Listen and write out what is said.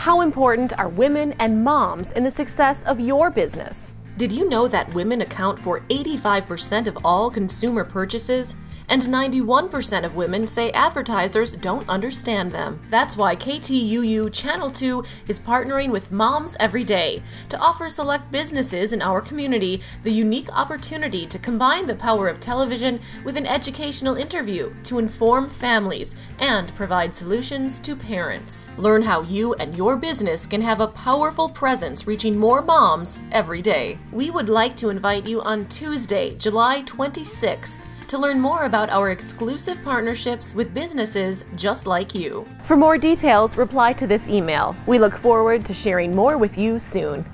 How important are women and moms in the success of your business? Did you know that women account for 85% of all consumer purchases? And 91% of women say advertisers don't understand them. That's why KTUU Channel 2 is partnering with Moms Every Day to offer select businesses in our community the unique opportunity to combine the power of television with an educational interview to inform families and provide solutions to parents. Learn how you and your business can have a powerful presence reaching more moms every day. We would like to invite you on Tuesday, July 26th to learn more about our exclusive partnerships with businesses just like you. For more details, reply to this email. We look forward to sharing more with you soon.